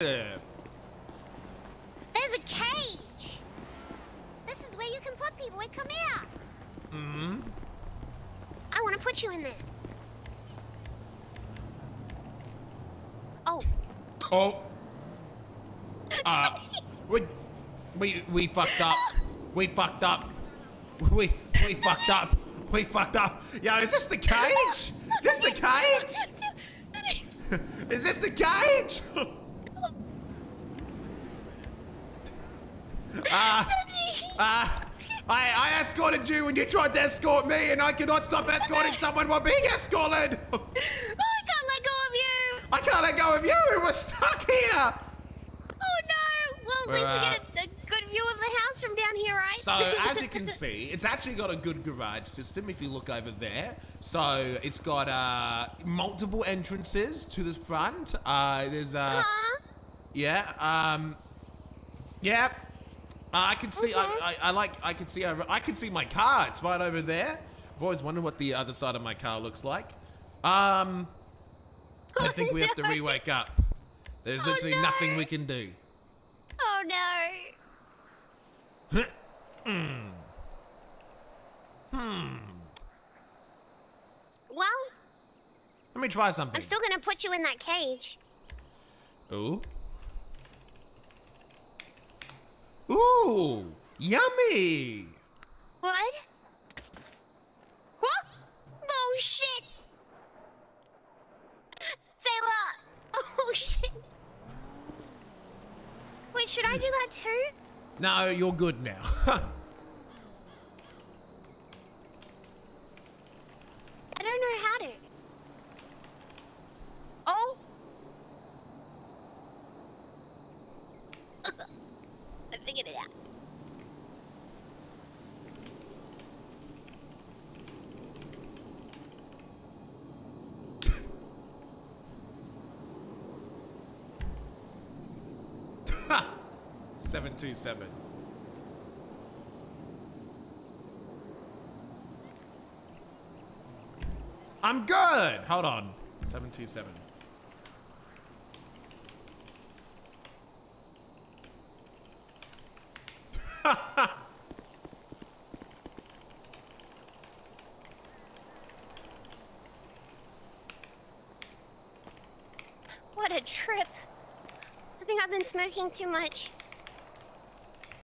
There's a cage. This is where you can put people. Wait, come here. Hmm. I want to put you in there. Oh. Oh. Uh, we, we, we fucked up. We fucked up. We, we fucked up. We fucked up. Yo, is this the cage? This the cage? Is this the cage? Ah, uh, ah. Uh, I, I escorted you when you tried to escort me, and I cannot stop escorting someone while being escorted. oh, I can't let go of you. I can't let go of you. We're stuck here. Oh no. Well, at least uh, we get a, a, good view of the house from down here, right? So as you can see, it's actually got a good garage system. If you look over there, so it's got uh, multiple entrances to the front. Uh, there's uh, uh -huh. yeah, um, yeah. Uh, I can see. Okay. I, I, I, like. I can see over. I can see my car. It's right over there. I've always wondered what the other side of my car looks like. Um, I think we have to re-wake up. There's oh, literally no. nothing we can do. Oh no. hmm. Hmm. Well. Let me try something. I'm still gonna put you in that cage. Ooh. Ooh, yummy. What? What? Oh, shit. Sailor. Oh, shit. Wait, should I do that too? No, you're good now. Seven two seven. I'm good. Hold on. Seven two seven. What a trip. I think I've been smoking too much.